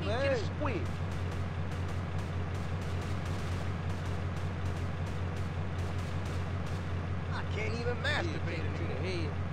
me get a squid. I can't even masturbate yeah, to the head.